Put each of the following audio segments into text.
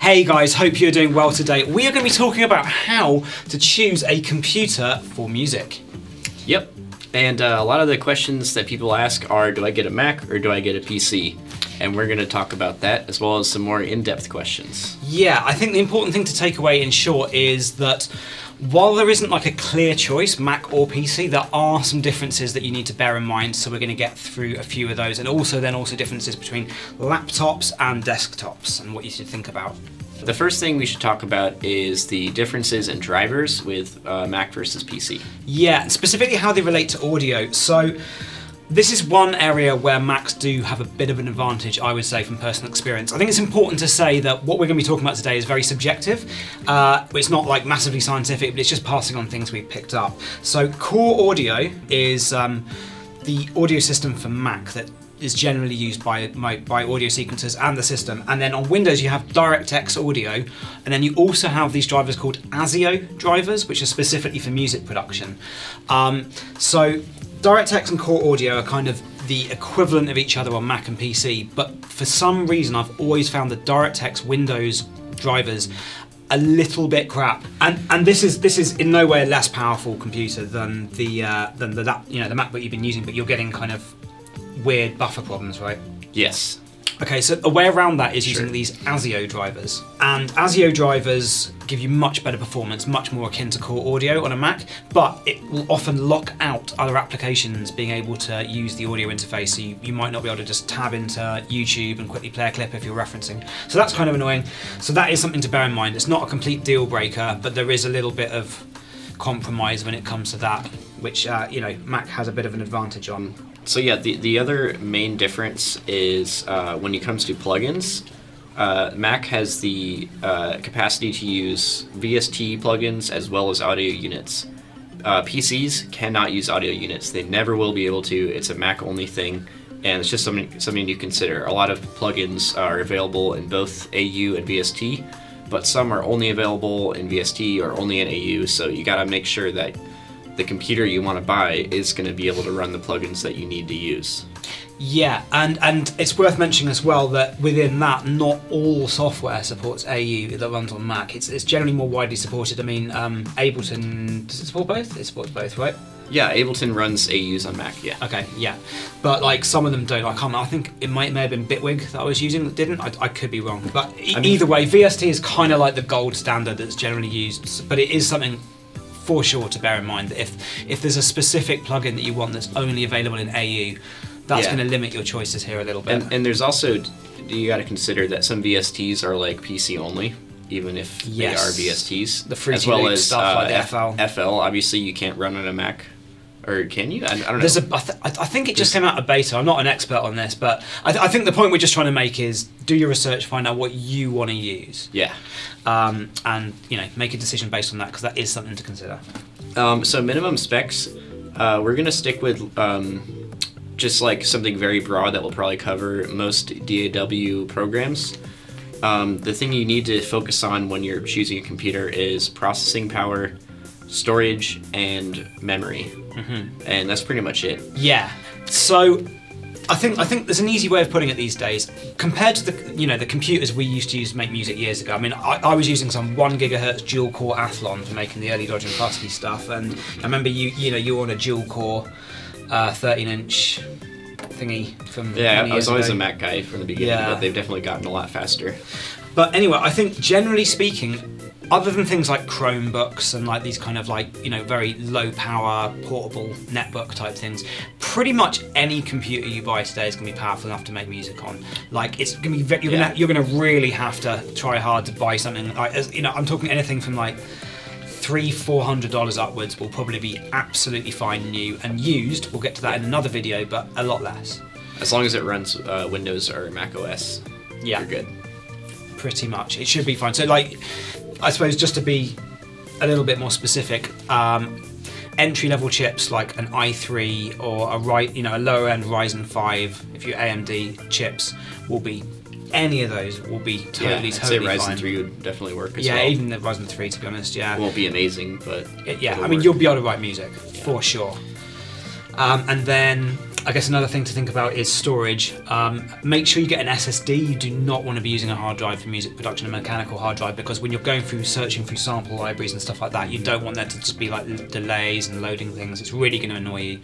Hey guys, hope you're doing well today. We are going to be talking about how to choose a computer for music. Yep. And uh, a lot of the questions that people ask are do I get a Mac or do I get a PC? And we're going to talk about that as well as some more in depth questions. Yeah, I think the important thing to take away in short is that while there isn't like a clear choice, Mac or PC, there are some differences that you need to bear in mind. So we're going to get through a few of those, and also then also differences between laptops and desktops, and what you should think about. The first thing we should talk about is the differences in drivers with uh, Mac versus PC. Yeah, and specifically how they relate to audio. So this is one area where Macs do have a bit of an advantage, I would say, from personal experience. I think it's important to say that what we're going to be talking about today is very subjective. Uh, it's not like massively scientific, but it's just passing on things we've picked up. So Core Audio is um, the audio system for Mac that is generally used by, by, by audio sequencers and the system. And then on Windows, you have DirectX Audio, and then you also have these drivers called ASIO drivers, which are specifically for music production. Um, so DirectX and Core Audio are kind of the equivalent of each other on Mac and PC, but for some reason I've always found the DirectX Windows drivers a little bit crap. And and this is this is in no way a less powerful computer than the uh, than the that you know the MacBook you've been using, but you're getting kind of weird buffer problems, right? Yes. Okay, so a way around that is Sure. using these ASIO drivers. And ASIO drivers give you much better performance, much more akin to core audio on a Mac, but it will often lock out other applications being able to use the audio interface. So you, you might not be able to just tab into YouTube and quickly play a clip if you're referencing. So that's kind of annoying. So that is something to bear in mind. It's not a complete deal breaker, but there is a little bit of compromise when it comes to that, which uh, you know Mac has a bit of an advantage on. So yeah, the, the other main difference is uh, when it comes to plugins, uh, Mac has the uh, capacity to use VST plugins as well as audio units. Uh, PCs cannot use audio units. They never will be able to. It's a Mac only thing, and it's just something something to consider. A lot of plugins are available in both AU and VST, but some are only available in VST or only in AU. So you got to make sure that the computer you want to buy is going to be able to run the plugins that you need to use. Yeah, and and it's worth mentioning as well that within that, not all software supports AU that runs on Mac. It's, it's generally more widely supported. I mean, um, Ableton does it support both? It supports both, right? Yeah, Ableton runs AUs on Mac. Yeah. Okay, yeah, but like some of them don't. I can't. I think it might may have been Bitwig that I was using that didn't. I, I could be wrong, but e- I mean- either way, VST is kind of like the gold standard that's generally used. But it is something for sure to bear in mind that if if there's a specific plugin that you want that's only available in AU, that's Yeah. going to limit your choices here a little bit. And and there's also you got to consider that some VSTs are like PC only, even if Yes. they are VSTs. The Fruity as well as stuff uh, like FL. FL. Obviously, you can't run on a Mac, or can you? I, I don't know. There's a, I, th- I I think it just came out of beta. I'm not an expert on this, but I, th- I think the point we're just trying to make is do your research, find out what you want to use, yeah. um, and you know make a decision based on that because that is something to consider. Um, so minimum specs, uh, we're gonna stick with um, just like something very broad that will probably cover most DAW programs. Um, the thing you need to focus on when you're choosing a computer is processing power, storage, and memory, and that's pretty much it. Yeah. So I think I think there's an easy way of putting it these days. Compared to the you know the computers we used to use to make music years ago. I mean, I, I was using some one gigahertz dual core Athlon for making the early Dodge and Fuski stuff, and I remember you you know you were on a dual core, uh, 13 inch thingy from Yeah, I was always ago. a Mac guy from the beginning, Yeah. but they've definitely gotten a lot faster. But anyway, I think generally speaking, other than things like Chromebooks and like these kind of like you know very low power portable netbook type things, pretty much any computer you buy today is going to be powerful enough to make music on. Like it's going to be you're Yeah. gonna you're gonna really have to try hard to buy something like as, you know I'm talking anything from like three four hundred dollars upwards will probably be absolutely fine new and used. We'll get to that in another video, but a lot less. As long as it runs uh, Windows or Mac OS, Yeah. you're good. pretty much. It should be fine. So, like, I suppose just to be a little bit more specific, um, entry level chips like an i3 or a right, you know, a lower end Ryzen 5, if you're AMD chips, will be any of those will be totally, yeah, I'd totally say Ryzen fine. 3 would definitely work as yeah, well. even the Ryzen 3, to be honest. Yeah, won't be amazing, but It- yeah. I mean, work. you'll be able to write music for sure. Um, and then I guess another thing to think about is storage. Um, make sure you get an SSD. You do not want to be using a hard drive for music production, a mechanical hard drive, because when you're going through searching through sample libraries and stuff like that, you don't want there to just be like delays and loading things. It's really going to annoy you.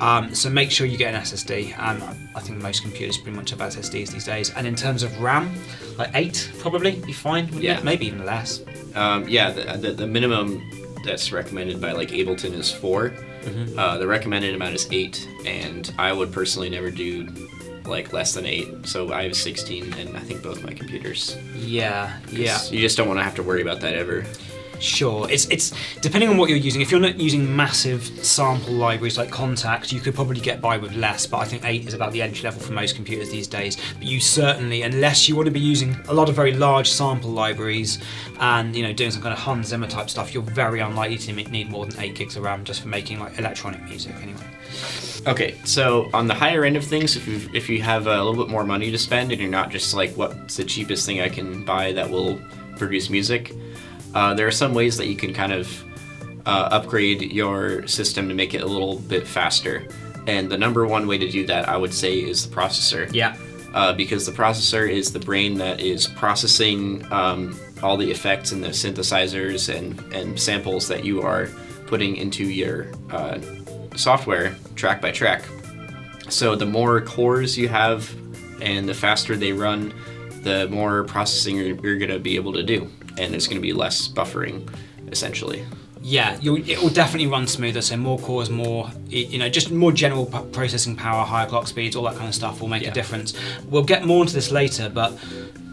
Um, so make sure you get an SSD. And I think most computers pretty much have SSDs these days. And in terms of RAM, like eight probably be fine. Yeah, it? maybe even less. Um, yeah, the, the, the minimum that's recommended by like Ableton is 4 mm-hmm. uh, the recommended amount is eight, and I would personally never do like less than eight. So I have 16, and I think both my computers. Yeah, yeah. You just don't want to have to worry about that ever. Sure, it's it's depending on what you're using. If you're not using massive sample libraries like Kontakt, you could probably get by with less. But I think eight is about the entry level for most computers these days. But you certainly, unless you want to be using a lot of very large sample libraries and you know doing some kind of Hans Zimmer type stuff, you're very unlikely to need more than eight gigs of RAM just for making like electronic music anyway. Okay, so on the higher end of things, if you if you have a little bit more money to spend and you're not just like what's the cheapest thing I can buy that will produce music uh, there are some ways that you can kind of uh, upgrade your system to make it a little bit faster. And the number one way to do that, I would say, is the processor. Yeah. Uh, because the processor is the brain that is processing um, all the effects and the synthesizers and, and samples that you are putting into your uh, software track by track. So the more cores you have and the faster they run, the more processing you're, you're going to be able to do and there's going to be less buffering, essentially. Yeah, it will definitely run smoother. So more cores, more you know, just more general processing power, higher clock speeds, all that kind of stuff will make yeah. a difference. We'll get more into this later, but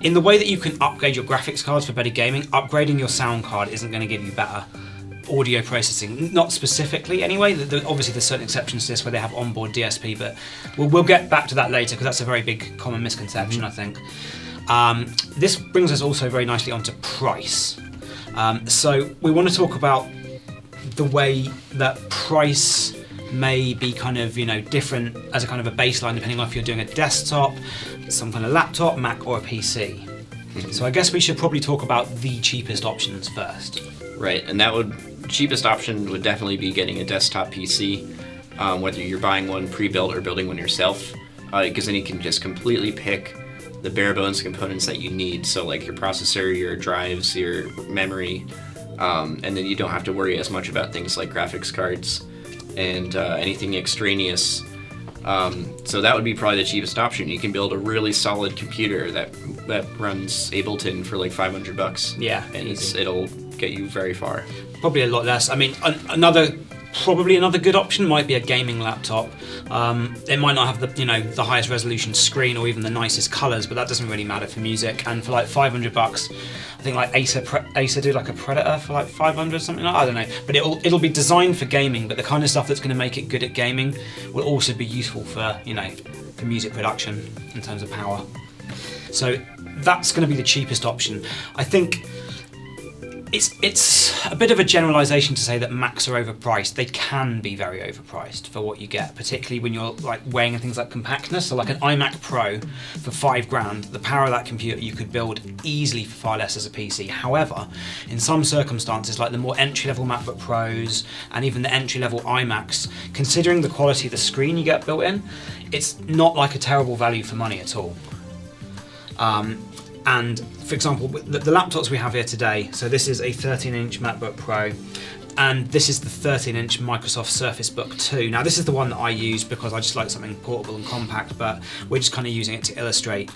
in the way that you can upgrade your graphics cards for better gaming, upgrading your sound card isn't going to give you better audio processing. Not specifically, anyway. The, the, obviously, there's certain exceptions to this where they have onboard DSP, but we'll, we'll get back to that later because that's a very big common misconception, mm-hmm. I think. Um, this brings us also very nicely onto price. Um, so we want to talk about the way that price may be kind of you know different as a kind of a baseline depending on if you're doing a desktop, some kind of laptop, Mac, or a PC. So I guess we should probably talk about the cheapest options first. Right, and that would cheapest option would definitely be getting a desktop PC, um, whether you're buying one pre-built or building one yourself, because uh, then you can just completely pick the bare bones components that you need. So like your processor, your drives, your memory, um, and then you don't have to worry as much about things like graphics cards and uh, anything extraneous. Um, so that would be probably the cheapest option. You can build a really solid computer that that runs Ableton for like 500 bucks. Yeah, and it'll get you very far. Probably a lot less. I mean, an- another probably another good option might be a gaming laptop. Um, it might not have the you know the highest resolution screen or even the nicest colors, but that doesn't really matter for music. And for like 500 bucks, I think like Acer Acer do like a Predator for like 500 or something. Like, I don't know, but it'll it'll be designed for gaming. But the kind of stuff that's going to make it good at gaming will also be useful for you know for music production in terms of power. So that's going to be the cheapest option. I think it's it's a bit of a generalization to say that Macs are overpriced. They can be very overpriced for what you get, particularly when you're like weighing things like compactness. So like an iMac Pro for five grand, the power of that computer you could build easily for far less as a PC. However, in some circumstances, like the more entry-level MacBook Pros and even the entry-level iMacs, considering the quality of the screen you get built in, it's not like a terrible value for money at all. Um, and for example, the, the, laptops we have here today, so this is a 13 inch MacBook Pro, and this is the 13 inch Microsoft Surface Book 2. Now, this is the one that I use because I just like something portable and compact, but we're just kind of using it to illustrate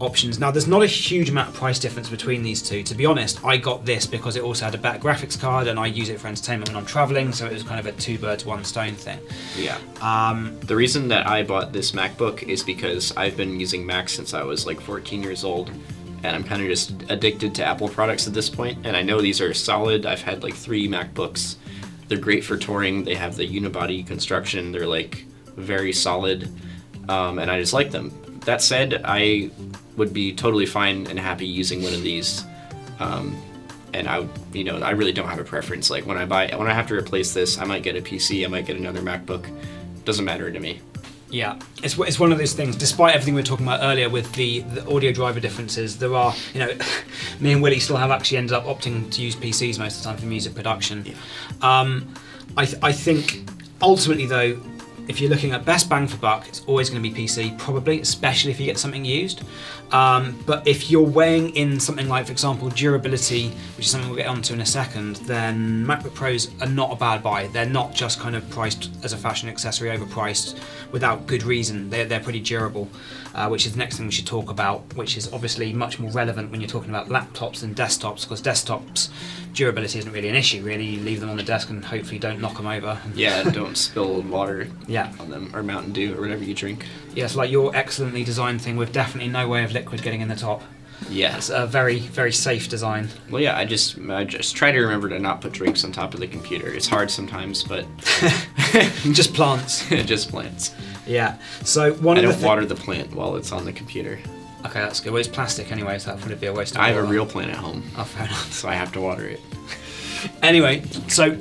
options. Now, there's not a huge amount of price difference between these two. To be honest, I got this because it also had a better graphics card and I use it for entertainment when I'm traveling, so it was kind of a two birds, one stone thing. Yeah. Um, the reason that I bought this MacBook is because I've been using Mac since I was like 14 years old and I'm kind of just addicted to Apple products at this point. And I know these are solid. I've had like three MacBooks. They're great for touring. They have the unibody construction. They're like very solid, um, and I just like them. That said, I would be totally fine and happy using one of these. Um, and I, you know, I really don't have a preference. Like when I buy, when I have to replace this, I might get a PC, I might get another MacBook. Doesn't matter to me. Yeah, it's, it's one of those things. Despite everything we were talking about earlier with the, the audio driver differences, there are, you know, me and Willie still have actually ended up opting to use PCs most of the time for music production. Yeah. Um, I, th- I think ultimately, though, if you're looking at best bang for buck, it's always going to be PC, probably, especially if you get something used. Um, but if you're weighing in something like, for example, durability, which is something we'll get onto in a second, then MacBook Pros are not a bad buy. They're not just kind of priced as a fashion accessory, overpriced without good reason. They're, they're pretty durable, uh, which is the next thing we should talk about, which is obviously much more relevant when you're talking about laptops and desktops, because desktops durability isn't really an issue. Really, you leave them on the desk and hopefully don't knock them over. Yeah, don't spill water Yeah. on them or Mountain Dew or whatever you drink. Yes, like your excellently designed thing with definitely no way of liquid getting in the top. Yeah. It's a very, very safe design. Well, yeah. I just I just try to remember to not put drinks on top of the computer. It's hard sometimes, but Just plants. just plants. Yeah. So one I of the don't thi- water the plant while it's on the computer. Okay, that's good. Well, it's plastic anyway, so that would be a waste of time. I have a real plant at home, Oh, fair enough. so I have to water it. Anyway, so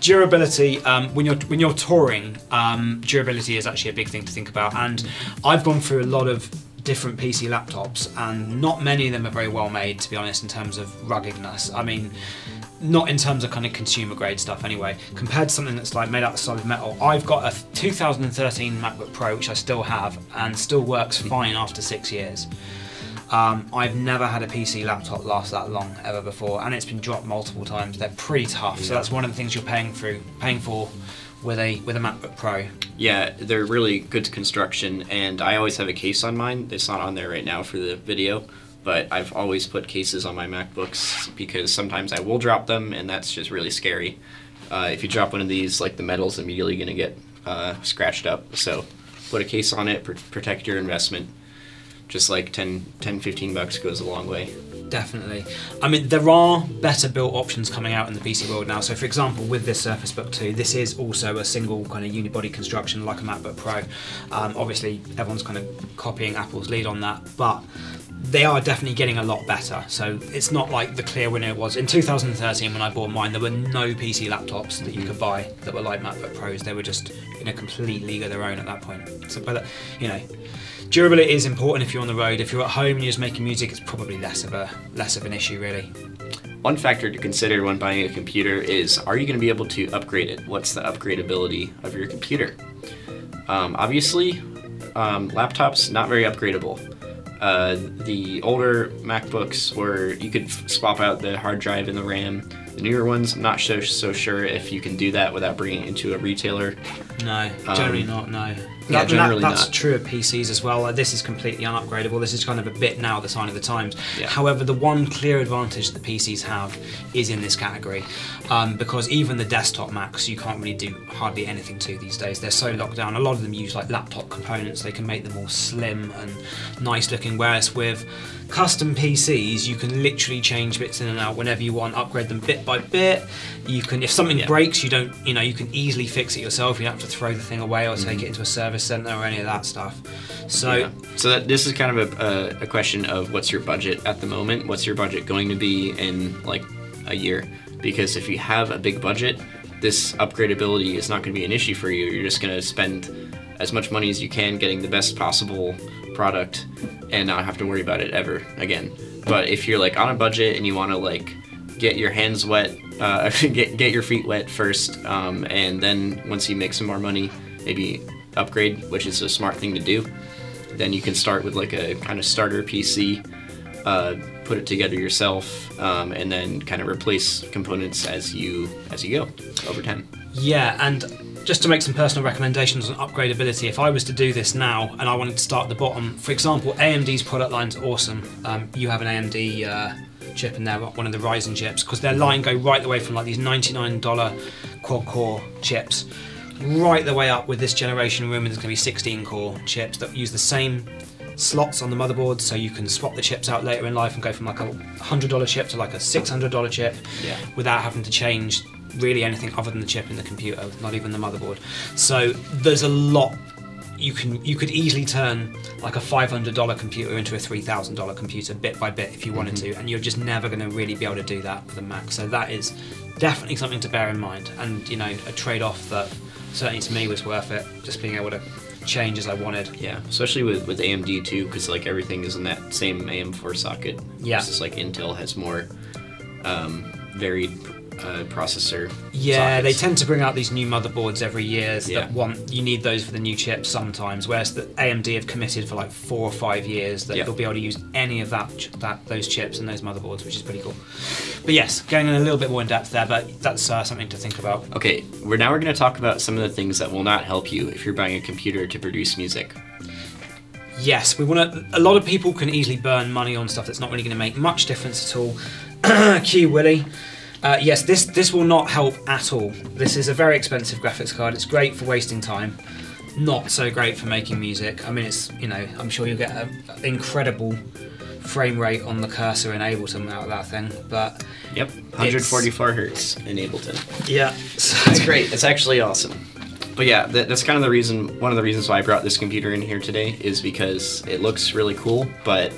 durability um, when you're when you're touring, um, durability is actually a big thing to think about. And I've gone through a lot of different PC laptops, and not many of them are very well made, to be honest, in terms of ruggedness. I mean. Not in terms of kind of consumer grade stuff, anyway. Compared to something that's like made out of solid metal, I've got a 2013 MacBook Pro, which I still have, and still works fine after six years. Um, I've never had a PC laptop last that long ever before, and it's been dropped multiple times. They're pretty tough, so that's one of the things you're paying through, paying for with a with a MacBook Pro. Yeah, they're really good construction, and I always have a case on mine. It's not on there right now for the video, but I've always put cases on my MacBooks because sometimes I will drop them, and that's just really scary. Uh, if you drop one of these, like the metal's immediately going to get uh, scratched up. So put a case on it, pr- protect your investment. Just like 10, 10, 15 bucks goes a long way. Definitely. I mean, there are better built options coming out in the PC world now. So, for example, with this Surface Book 2, this is also a single kind of unibody construction like a MacBook Pro. Um, obviously, everyone's kind of copying Apple's lead on that, but they are definitely getting a lot better. So, it's not like the clear winner it was. In 2013, when I bought mine, there were no PC laptops that you could buy that were like MacBook Pros. They were just in a complete league of their own at that point. So, but, you know, durability is important if you're on the road. If you're at home and you're just making music, it's probably less of a less of an issue, really. One factor to consider when buying a computer is are you going to be able to upgrade it? What's the upgradability of your computer? Um, obviously, um, laptops not very upgradable. Uh, the older MacBooks were you could swap out the hard drive and the RAM. The newer ones, I'm not so, so sure if you can do that without bringing it into a retailer. No, generally not. No. Yeah, That- generally that's not. true of PCs as well. Like, this is completely unupgradable. This is kind of a bit now the sign of the times. Yeah. However, the one clear advantage that PCs have is in this category, um, because even the desktop Macs you can't really do hardly anything to these days. They're so locked down. A lot of them use like laptop components. They can make them all slim and nice looking. Whereas with custom PCs, you can literally change bits in and out whenever you want. Upgrade them bit by bit. You can, if something Yeah. breaks, you don't, you know, you can easily fix it yourself. You don't have to throw the thing away or Mm-hmm. take it into a service center or any of that stuff. So Yeah. So that this is kind of a, a, a question of what's your budget at the moment? What's your budget going to be in like a year? Because if you have a big budget, this upgradability is not going to be an issue for you. You're just going to spend as much money as you can getting the best possible product and not have to worry about it ever again. But if you're like on a budget and you want to like get your hands wet, uh, get get your feet wet first, um, and then once you make some more money, maybe upgrade, which is a smart thing to do. Then you can start with like a kind of starter PC, uh, put it together yourself, um, and then kind of replace components as you as you go over time. Yeah, and just to make some personal recommendations on upgradability, if I was to do this now and I wanted to start at the bottom, for example, AMD's product line's awesome. Um, you have an AMD uh, chip in there, one of the Ryzen chips, because their line go right the way from like these $99 quad core chips right the way up with this generation room, and there's going to be 16 core chips that use the same slots on the motherboard so you can swap the chips out later in life and go from like a $100 chip to like a $600 chip Yeah. without having to change really anything other than the chip in the computer, not even the motherboard. So there's a lot you can you could easily turn like a $500 computer into a $3,000 computer bit by bit if you wanted to, and you're just never going to really be able to do that with a Mac. So that is definitely something to bear in mind, and you know a trade-off that certainly to me was worth it. Just being able to change as I wanted. Yeah, especially with, with AMD too, because like everything is in that same AM4 socket. Yeah. It's just like Intel has more um, varied uh, processor. Yeah, they tend to bring out these new motherboards every year Yeah. that want you need those for the new chips sometimes. Whereas the AMD have committed for like four or five years that Yeah. you'll be able to use any of that that those chips and those motherboards, which is pretty cool. But yes, going in a little bit more in depth there, but that's uh, something to think about. Okay, we're now we're going to talk about some of the things that will not help you if you're buying a computer to produce music. Yes, we want to. A lot of people can easily burn money on stuff that's not really going to make much difference at all. Q Willie. Uh, yes, this this will not help at all. This is a very expensive graphics card. It's great for wasting time. Not so great for making music. I mean, it's you know, I'm sure you'll get an incredible frame rate on the cursor in Ableton out of that thing. But Yep, 144 hertz in Ableton. yeah, It's great. It's actually awesome. But yeah, that, that's kind of the reason. One of the reasons why I brought this computer in here today is because it looks really cool, but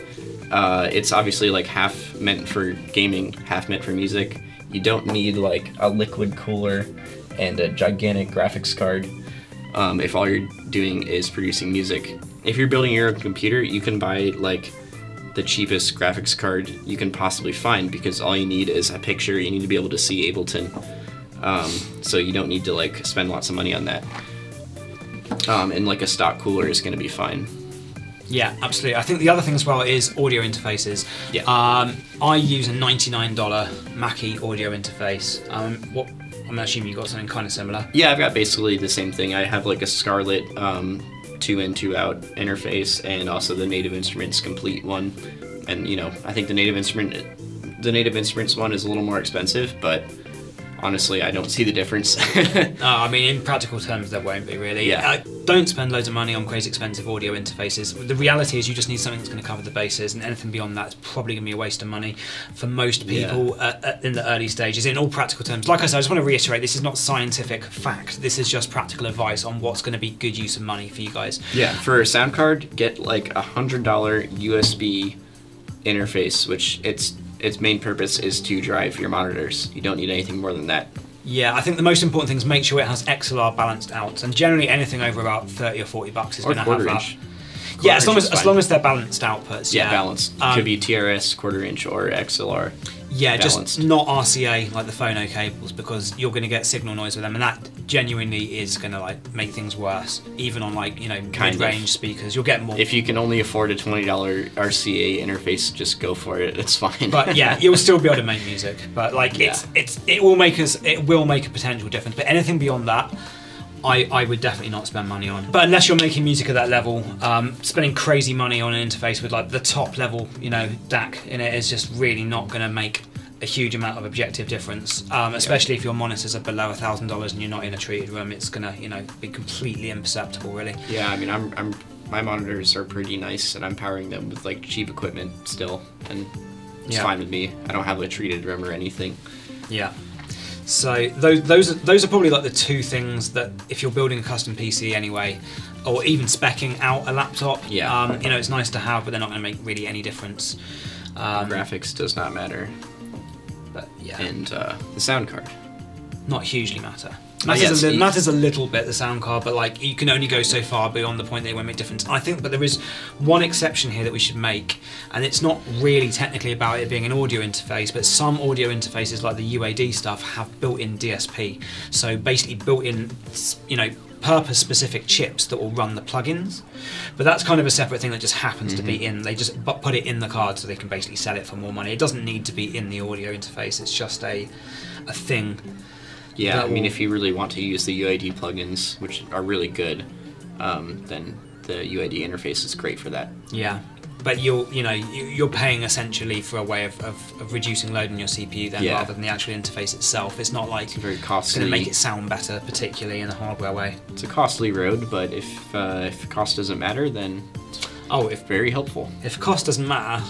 uh, it's obviously like half meant for gaming, half meant for music. You don't need like a liquid cooler and a gigantic graphics card um, if all you're doing is producing music. If you're building your own computer, you can buy like the cheapest graphics card you can possibly find because all you need is a picture. You need to be able to see Ableton, um, so you don't need to like spend lots of money on that. Um, and like a stock cooler is going to be fine. Yeah, absolutely. I think the other thing as well is audio interfaces. Yeah. Um, I use a $99 Mackie audio interface. Um, what I'm assuming you got something kind of similar. Yeah, I've got basically the same thing. I have like a Scarlett um, two in two out interface, and also the Native Instruments complete one. And you know, I think the Native Instrument, the Native Instruments one is a little more expensive, but honestly, I don't see the difference. Uh, I mean, in practical terms, there won't be really. Yeah. Uh, don't spend loads of money on crazy expensive audio interfaces. The reality is, you just need something that's going to cover the bases, and anything beyond that is probably going to be a waste of money for most people uh, uh, in the early stages. In all practical terms, like I said, I just want to reiterate: this is not scientific fact. This is just practical advice on what's going to be good use of money for you guys. Yeah, for a sound card, get like a hundred dollar USB interface, which its its main purpose is to drive your monitors. You don't need anything more than that. Yeah, I think the most important thing is make sure it has XLR balanced out, and generally anything over about thirty or forty bucks is going to have that. Yeah, as long as as long as they're balanced outputs. Yeah, Yeah, balanced. Um, Could be TRS, quarter inch, or XLR. Yeah, balanced. just not RCA like the phono cables because you're going to get signal noise with them, and that genuinely is going to like make things worse. Even on like you know Kind of. mid-range speakers, you'll get more. If you can only afford a twenty dollar RCA interface, just go for it. It's fine. but yeah, you'll still be able to make music. But like it's it's it will make us it will make a potential difference. But anything beyond that. I, I would definitely not spend money on. But unless you're making music at that level, um, spending crazy money on an interface with like the top level, you know, DAC in it is just really not going to make a huge amount of objective difference. Um, especially if your monitors are below a thousand dollars and you're not in a treated room, it's gonna, you know, be completely imperceptible, really. yeah, I mean, I'm, I'm my monitors are pretty nice, and I'm powering them with like cheap equipment still, and it's Yeah. fine with me. I don't have a treated room or anything. Yeah. So those those are, those are probably like the two things that if you're building a custom PC anyway, or even specking out a laptop, Yeah. um, you know, it's nice to have, but they're not going to make really any difference. Um, Graphics does not matter, but yeah, and uh, the sound card. not hugely matter. Oh, Matters, yes, a li- you- matters a little bit the sound card, but like you can only go so far beyond the point they won't make difference. I think, but there is one exception here that we should make, and it's not really technically about it being an audio interface, but some audio interfaces like the UAD stuff have built-in DSP. So basically, built-in, you know, purpose-specific chips that will run the plugins. But that's kind of a separate thing that just happens to be mm-hmm. in. They just put it in the card so they can basically sell it for more money. It doesn't need to be in the audio interface. It's just a a thing. Yeah, That I mean, will- if you really want to use the UAD plugins, which are really good, um, then the UAD interface is great for that. Yeah, but you're you know you- you're paying essentially for a way of, of, of reducing load on your CPU then Yeah. rather than the actual interface itself. It's not like It's very it's costly. going to make it sound better, particularly in a hardware way. It's a costly road, but if uh, if cost doesn't matter, then Oh, if very helpful. if cost doesn't matter,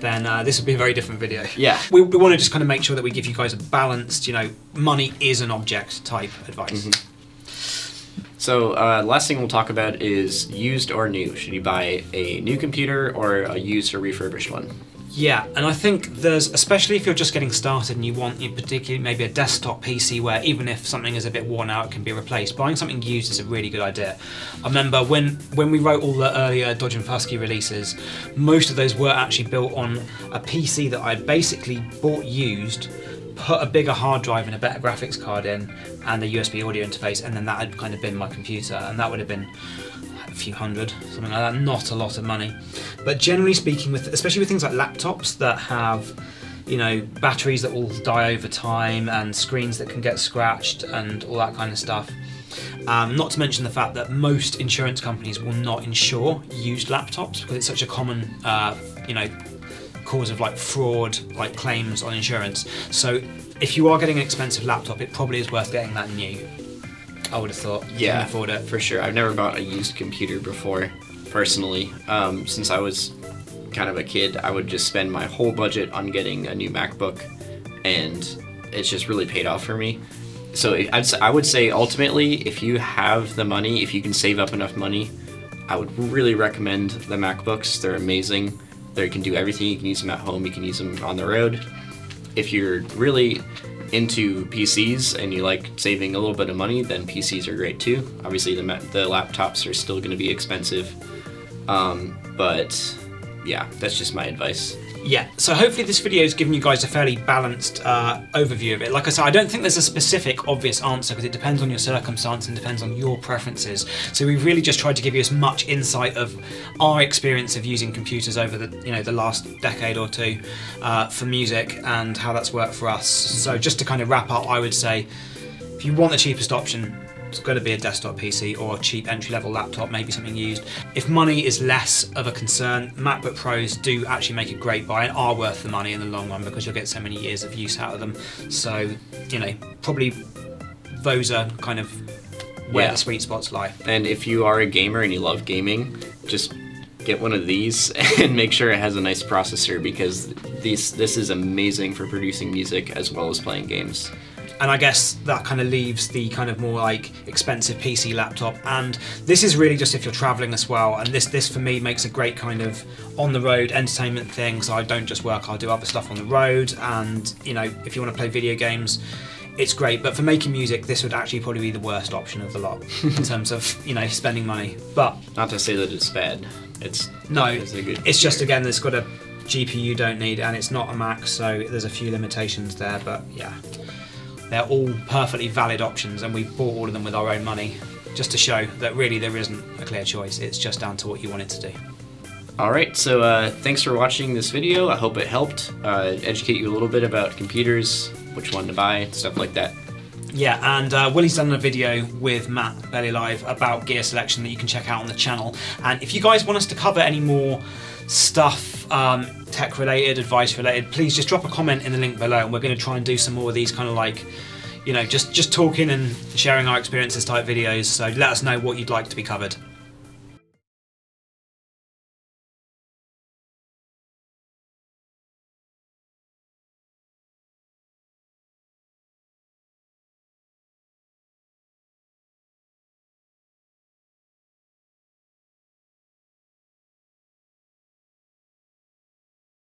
then uh, this would be a very different video. Yeah. We, we want to just kind of make sure that we give you guys a balanced, you know, money is an object type advice. Mm-hmm. So uh, last thing we'll talk about is used or new. Should you buy a new computer or a used or refurbished one? Yeah, and I think there's, especially if you're just getting started and you want, in particular maybe a desktop PC where even if something is a bit worn out, it can be replaced. Buying something used is a really good idea. I remember when when we wrote all the earlier Dodge and Fuski releases, most of those were actually built on a PC that I basically bought used, put a bigger hard drive and a better graphics card in and a USB audio interface, and then that had kind of been my computer, and that would have been a few hundred, something like that. Not a lot of money, but generally speaking, with especially with things like laptops that have you know batteries that will die over time and screens that can get scratched and all that kind of stuff. Um, not to mention the fact that most insurance companies will not insure used laptops because it's such a common, uh, you know, cause of like fraud, like claims on insurance. So if you are getting an expensive laptop, it probably is worth getting that new. I would have thought. Yeah, afford it. for sure. I've never bought a used computer before, personally. Um, since I was kind of a kid, I would just spend my whole budget on getting a new MacBook, and it's just really paid off for me. So I'd, I would say ultimately, if you have the money, if you can save up enough money, I would really recommend the MacBooks. They're amazing. They can do everything. You can use them at home. You can use them on the road. If you're really into PCs and you like saving a little bit of money, then PCs are great too. Obviously, the the laptops are still going to be expensive, um, but yeah, that's just my advice. Yeah, so hopefully this video has given you guys a fairly balanced uh, overview of it. Like I said, I don't think there's a specific obvious answer because it depends on your circumstance and depends on your preferences. So we've really just tried to give you as much insight of our experience of using computers over the you know the last decade or two uh, for music and how that's worked for us. So just to kind of wrap up, I would say if you want the cheapest option, it's got to be a desktop PC or a cheap entry level laptop, maybe something used. If money is less of a concern, MacBook Pros do actually make a great buy and are worth the money in the long run because you'll get so many years of use out of them. So, you know, probably those are kind of where Yeah. the sweet spots lie. And if you are a gamer and you love gaming, just get one of these and make sure it has a nice processor because these this is amazing for producing music as well as playing games. and I guess that kind of leaves the kind of more like expensive PC laptop. And this is really just if you're traveling as well. And this this for me makes a great kind of on the road entertainment thing. So I don't just work; I'll do other stuff on the road. And you know, if you want to play video games. It's great, but for making music, this would actually probably be the worst option of the lot in terms of you know spending money. But Not to say that it's bad. It's no, it's it's just again, it's got a GPU you don't need, and it's not a Mac, so there's a few limitations there. But yeah, they're all perfectly valid options, and we bought all of them with our own money, just to show that really there isn't a clear choice. It's just down to what you want it to do. All right, so uh, thanks for watching this video. I hope it helped uh, educate you a little bit about computers, which one to buy, stuff like that. Yeah, and uh, Willie's done a video with Matt Belly Live about gear selection that you can check out on the channel. And if you guys want us to cover any more stuff, um, tech related, advice related, please just drop a comment in the link below, and we're going to try and do some more of these kind of like, you know, just just talking and sharing our experiences type videos. So let us know what you'd like to be covered.